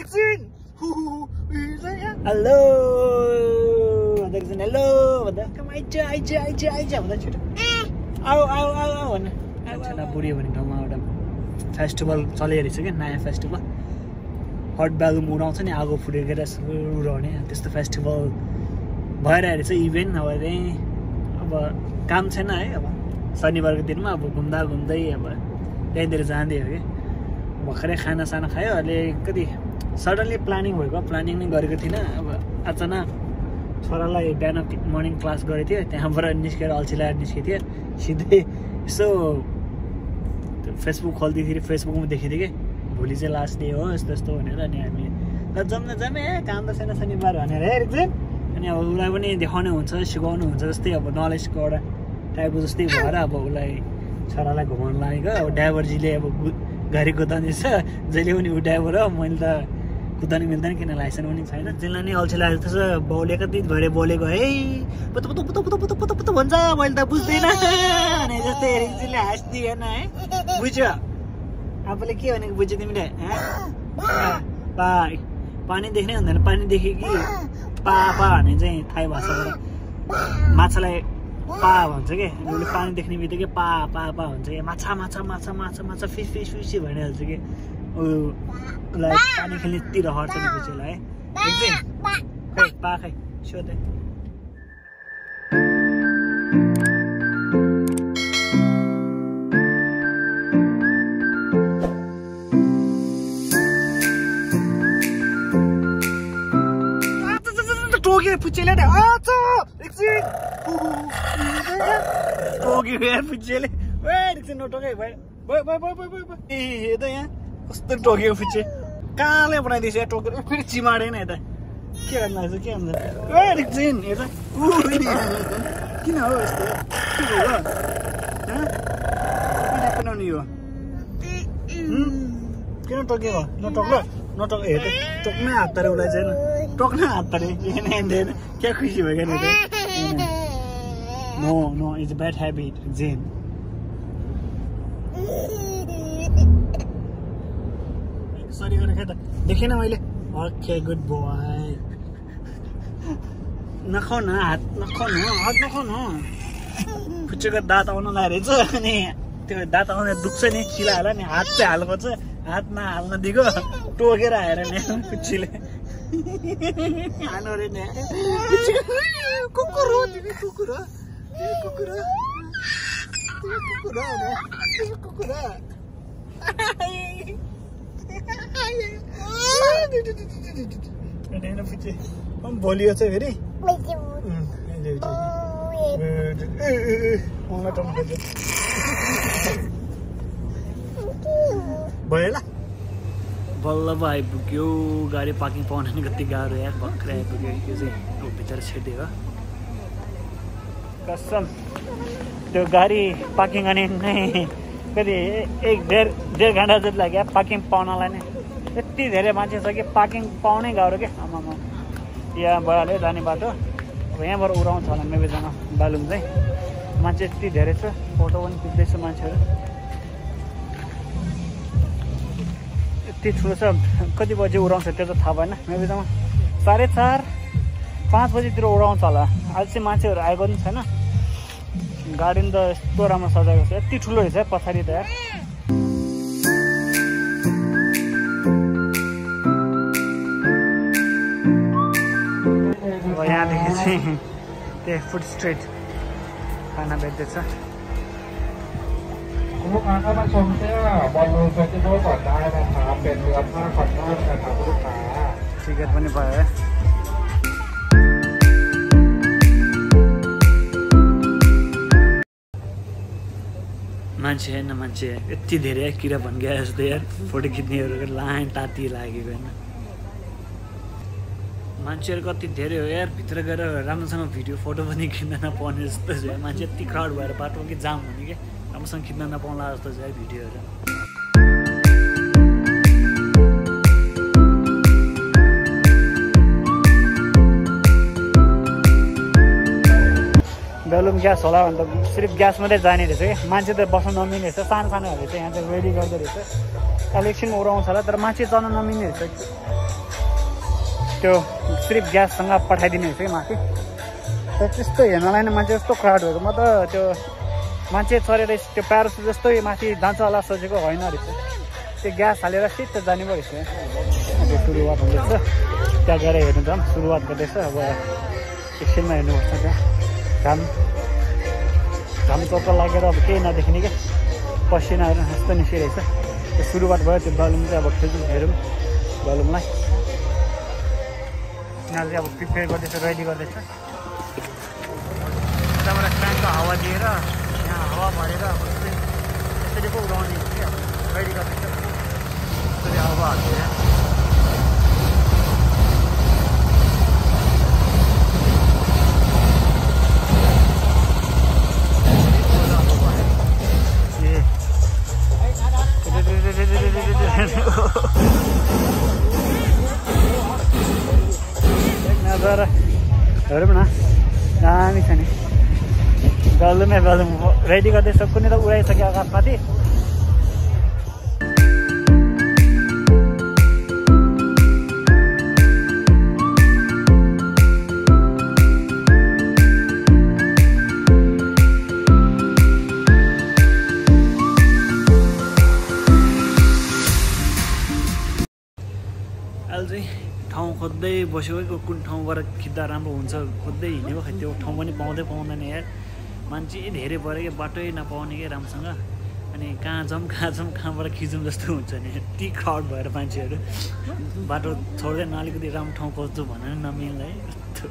एकछिन हेलो भन्दा हेलो भन्दा आइज आइज आइज आइज भन्दा छिटो आऊ आऊ आऊ आऊ भन्न छेला बुढी भन्ने ठाउँमा एउटा फेस्टिभल चलिरहेछ क्या नयाँ फेस्टिभल हट ब्यालुम उडाउँछ नि आगो फुटेर उडाउने त्यस्तो फेस्टिभल भइरहेको छ इभेन्ट अब त्यहीँ अब काम छैन है अब शनिबारको दिनमा अब घुम्दा घुम्दै अब त्यहीँनिर जाँदै हो कि भर्खरै खानासाना खायो अहिले कति सडनली प्लानिङ भएको प्लानिङ नै गरेको थिइनँ। अब अचानक छोरालाई बिहान मर्निङ क्लास गरेको थियो त्यहाँबाट निस्केर अल्छी लगाएर निस्केको थियो सिधै यसो फेसबुक खोल्दाखेरि फेसबुकमा देखेको थिएँ। कि भोलि चाहिँ लास्ट डे हो यस्तो यस्तो भनेर अनि हामी ल जाउँ न जाउँ ए काम त छैन शनिबार भनेर है अनि अब उसलाई पनि देखाउनु हुन्छ सिकाउनु हुन्छ जस्तै अब नलेजको एउटा टाइपको जस्तै भएर अब उसलाई छोरालाई घुमाउनु लागेको। अब ड्राइभरजीले अब गाडी कुदाउँदैछ जहिले पनि हो मैले त कुदाउनु मिल्दैन किन लाइसेन्स पनि छैन। जेलाई नै अल्छी लागेको छ। बाउले कति भएर बोलेको है पुतो पुतो पुतो पुतो पुतो पुतो पुतो भन्छ। मैले त बुझ्दैन। जस्तै हाँस्दिएन है। बुझ्यो? आफूले के भनेको बुझ्यो तिमीले पानी देख्नै हुँदैन। पानी देखेँ कि? पा पा भने चाहिँ थाहै भाषाबाट माछालाई पा भन्छ कि उसले पानी देख्ने बित्तिकै पा पा पा भन्छ कि माछा माछा माछा माछा माछा फिस फिस फिस भनिहाल्छ कि उसलाई पानी खेल्ने यति रहर छ नि बुझेलाई है खै पा खै सोधे टोक्यो पुच्चेले एकछिन टोक्यो भयो भयो ए हेर्दा यहाँ कस्तो टोक्यो पुच्चे कहाँले बनाइदिएछ यहाँ टोकेर फेरि चिमाडेन यता के गर्नु लाग्छ के गर्नु ए हेर्दा किन हो यस्तो के भयो यो किन टोक्यो नटोक्लो नटोक हेर्दै टोक्नै हात तरे उसलाई चाहिँ टोक्न हात तरे क्या खुसी भयो क्या no no it's bad habit Jane sorry गरेर खाइ त देखेन मैले। ओके गुड बोय नखाउ न हात नखाउ न हात नखाउ न। फुच्चेको दाँत आउन रहेछ अनि त्यो दाँत आउने दुख्छ नि चिला नि हात चाहिँ हाल्नुपर्छ हातमा हाल्न दिएको टोकेर आएर नि कुच्चीले हानु अरे नि। कुकुर हो कुकुर कुकुर हो कुकुर हो कुकुर भोलियो चाहिँ फेरि भयो ल बल्ल पो आइपुग्यो गाडी पार्किङ पाउन नि कति गाह्रो या भर्खरै आइपुग्यो यो चाहिँ अब भित्र छिर्दियो कसम। त्यो गाडी पार्किङ गर्ने नै कति एक डेढ डेढ घन्टा जति लाग्यो पार्किङ पाउनलाई नै। यति धेरै मान्छे छ कि पार्किङ पाउनै गाह्रो क्या आमामा यहाँ भइहाल्यो जाने बाटो। अब यहाँबाट उडाउँछ होला मेबेजना बालुङ चाहिँ। मान्छे यति धेरै छ फोटो पनि खिच्दैछ मान्छेहरू। यति ठुलो छ कति बजी उडाउँछ त्यो त थाहा भएन। मेबेजामा साढे चार पाँच बजीतिर उडाउँछ होला। आज चाहिँ मान्छेहरू आएको पनि छैन। गाडी त यस्तो राम्रो सजाएको छ यति ठुलो रहेछ पछाडि त अब यहाँदेखि चाहिँ त्यही फुड स्ट्रिट खाना बेच्दैछ คุณลูกค้าเข้ามาชมเสื้อบอลลูนเฟสติวัลก่อนได้นะครับ เป็นเนื้อผ้าคอตตอนนะครับคุณลูกค้า टिकट पनि भयो है मान्छे होइन मान्छे यति धेरै किरा भन्क्या जस्तो यार फोटो खिच्नेहरूको लाइन ताती लागेको होइन। मान्छेहरू कति धेरै हो यार भित्र गएर राम्रोसँग भिडियो फोटो पनि खिच्न नपाउने जस्तो छ। मान्छे यति क्राउड भएर बाटोमा कि जाम हुने क्या राम्रोसँग खिच्न नपाउला जस्तो छ यार भिडियोहरू। बेलुम ग्यास होला भने त सिर्फ ग्यास मात्रै जाने रहेछ कि मान्छे त बस्न नमिल्ने रहेछ सानो सानोहरू चाहिँ यहाँ चाहिँ रेडी गर्दो रहेछ। एकछिन उडाउँछ होला तर मान्छे चल्न नमिल्ने रहेछ। त्यो सिर्फ ग्याससँग पठाइदिने रहेछ कि माथि। तर त्यस्तो हेर्नलाई नै मान्छे जस्तो क्राउड भएको म त त्यो मान्छे चढेर त्यो प्यारोसुट जस्तै माथि जान्छ होला सोचेको होइन रहेछ। त्यो ग्यास हालेर सिट जाने पो रहेछ। सुरुवात हुँदैछ। त्यहाँ गएर हेर्नु झन् सुरुवात गर्दैछ। अब एकछिनमा हेर्नुपर्छ। त्यहाँ घाम घाम चोक्क लागेर अब केही नदेखिने क्या पसिनाहरू यस्तो निस्किरहेछ त्यो सुरुवात भयो त्यो बलुन चाहिँ अब खेल्छौँ हेरौँ बलुनलाई यिनीहरूले अब प्रिपेयर गर्दैछ रेडी गर्दैछ यताबाट फ्यानको हावा दिएर यहाँ हावा भरेर अब यसरी पो उडाउने रेडी गर्दैछ यसरी हावा दामी छ नि गलुमै गलुम रेडी गर्दैछ कुनै त उडाइसक्यो आकाशमाथि खोज्दै बस्यो है कुन ठाउँबाट खिच्दा राम्रो हुन्छ खोज्दै हिँडेको खै त्यो ठाउँ पनि पाउँदै पाउँदैन यार। मान्छे धेरै पऱ्यो कि बाटै नपाउने कि राम्रोसँग। अनि कहाँ जाउँ कहाँ जाउँ कहाँबाट खिचौँ जस्तो हुन्छ नि। ती क्राउड भएर मान्छेहरू बाटो छोड्दैन अलिकति राम्रो ठाउँ खोज्छु भनेर नमिल्दा है कस्तो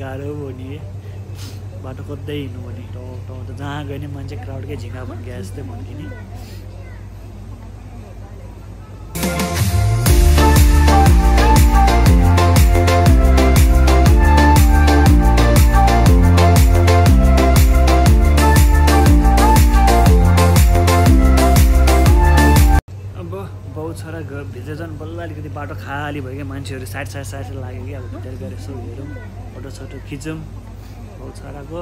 गाह्रो भयो नि। बाटो खोज्दै हिँड्नु भने ठाउँ ठाउँ त जहाँ गयो नि मान्छे क्राउडकै झिङ्गा भन्के जस्तै भन्किने बाटो खाली भयो क्या? मान्छेहरू साइड साइड साइड लाग्यो कि अब भित्र गएर यसो हेरौँ फोटो सोटो खिचौँ। बाउ छोराको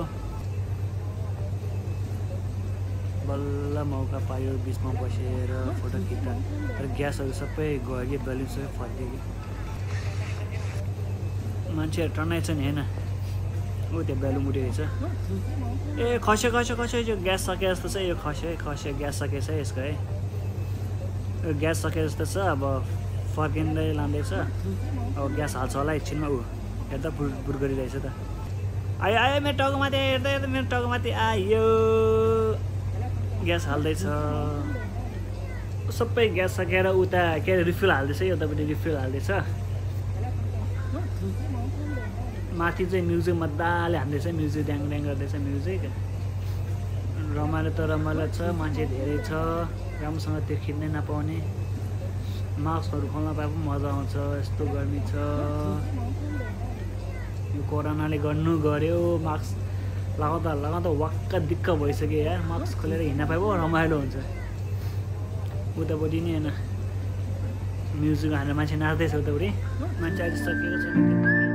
बल्ल मौका पायो बिचमा बसेर फोटो खिच्दा तर ग्यासहरू सबै गयो कि? बेलुन सबै फर्क्यो कि? मान्छेहरू टन्नाइ छ नि होइन? ऊ त्यो बेलुन उठेको छ ए खस्यो खस्यो खस्यो यो ग्यास सके जस्तो छ। यो खस्यो है खस्यो ग्यास सकेछ यसको है। यो ग्यास सके जस्तो छ अब फर्किँदै लाँदैछ। अब ग्यास हाल्छ होला एकछिनमा ऊ। हेर्दा बुर बुर गरिरहेछ त। आयो आयो मेरो टाउकोमाथि हेर्दा हेर्दा मेरो टाउकोमाथि आयो। ग्यास हाल्दैछ। सबै ग्यास सकेर उता के अरे रिफिल हाल्दैछ यतापट्टि रिफिल हाल्दैछ। माथि चाहिँ म्युजिक मजाले हान्दैछ म्युजिक ड्याङ ड्याङ गर्दैछ म्युजिक। रमाइलो त रमाइलो छ मान्छे धेरै छ। राम्रोसँग त्यो खिच्नै नपाउने। मास्कहरू खोल्न पाए पनि मजा आउँछ यस्तो गर्मी छ। यो कोरोनाले गर्नु गऱ्यो मास्क लगाउँदा लगाउँदा वाक्क दिक्क भइसक्यो यार। मास्क खोलेर हिँड्न पाए पो रमाइलो हुन्छ। उतापट्टि नि होइन म्युजिक हानेर मान्छे नाच्दैछ उतापट्टि। मान्छे अहिले सकिएको छैन।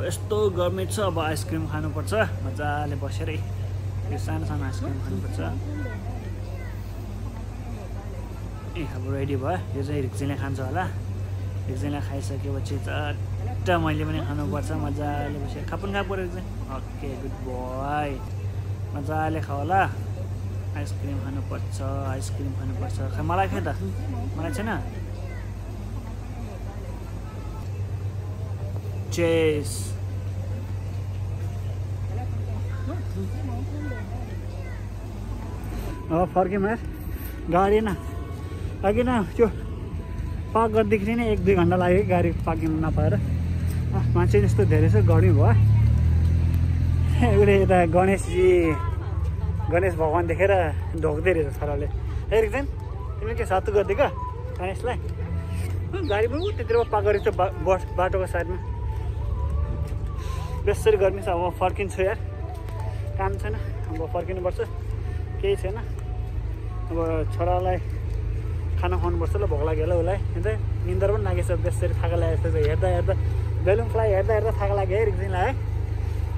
अब यस्तो गर्मी छ अब आइसक्रिम खानुपर्छ। मजाले बसेर यो सानो सानो आइसक्रिम खानुपर्छ। ए अब रेडी भयो। यो चाहिँ रिक्सीले खान्छ होला। रिक्सीले खाइसकेपछि चट्ट मैले पनि खानुपर्छ। मजाले बसेर खापुन खा पऱ्यो ओके गुड बोय मजाले खाऊ होला। आइसक्रिम खानुपर्छ आइसक्रिम खानुपर्छ। खै मलाई खाएँ त? मलाई छैन? चेस अब फर्क्यौँ यार गाडी न अघि न त्यो पार्क गर्दाखेरि नै एक दुई घन्टा लाग्यो कि गाडी नपाएर अँ, मान्छे यस्तो धेरै छ गर्मी भयो उसले यता गणेशजी गणेश भगवान् देखेर ढोक्दै रहेछ छोराले एकदिन तिमीले के सातु गरिदिएको गणेशलाई गाडी पनि त्यतिर पार्क गरेको छ बा बस बाटोको साइडमा बेसरी गर्मी छ अब फर्किन्छु यार। काम छैन अब फर्किनुपर्छ। केही छैन। अब छोरालाई खाना खुवाउनुपर्छ ल भोक लाग्यो होला उसलाई। हेर्दै निन्दर पनि लागेछ बेसरी थाका लागेको छ। हेर्दा हेर्दा बेलुन फ्लाइ हेर्दा हेर्दा थाका लाग्यो है रिक्सिनलाई है।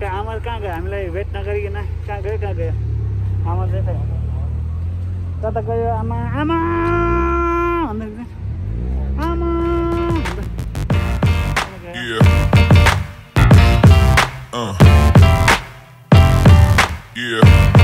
कहाँ आमा कहाँ गयो? हामीलाई वेट नगरिकन कहाँ गयो कहाँ गयो? आमा चाहिँ कता गयो आमा आमा! भन्दै आमा! Uh. Yeah.